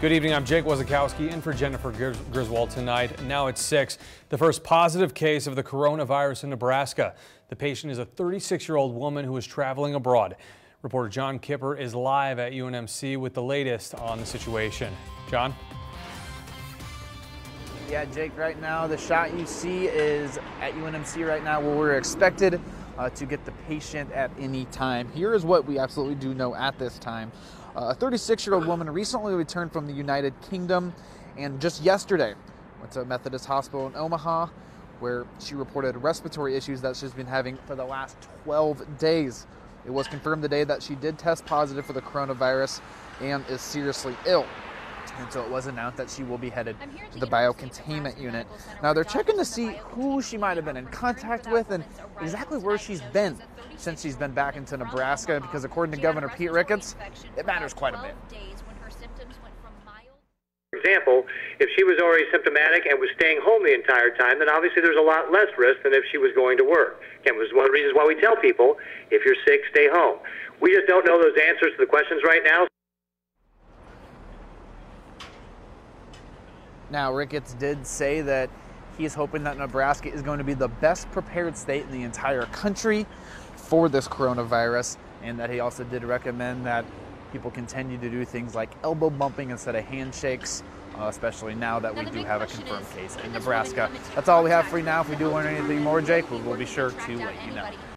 Good evening. I'm Jake Wazakowski in for Jennifer Griswold tonight. Now it's 6. The first positive case of the coronavirus in Nebraska. The patient is a 36-year-old woman who is traveling abroad. Reporter John Kipper is live at UNMC with the latest on the situation. John? Yeah, Jake, right now the shot you see is at UNMC right now where we're expected uh, to get the patient at any time. Here is what we absolutely do know at this time. Uh, a 36 year old woman recently returned from the United Kingdom and just yesterday went to a Methodist hospital in Omaha where she reported respiratory issues that she's been having for the last 12 days. It was confirmed today that she did test positive for the coronavirus and is seriously ill. And so it was announced that she will be headed to the biocontainment unit. Now they're checking to see who she might have been in contact with and exactly where she's been since she's been back into Nebraska because according to Governor Pete Ricketts, it matters quite a bit. For example, if she was already symptomatic and was staying home the entire time, then obviously there's a lot less risk than if she was going to work. Again, was one of the reasons why we tell people, if you're sick, stay home. We just don't know those answers to the questions right now. Now, Ricketts did say that he's hoping that Nebraska is going to be the best prepared state in the entire country for this coronavirus, and that he also did recommend that people continue to do things like elbow bumping instead of handshakes, uh, especially now that now we do have a confirmed case in Nebraska. That's all we have for you now. If we do learn anything more, Jake, we will be sure to let you know.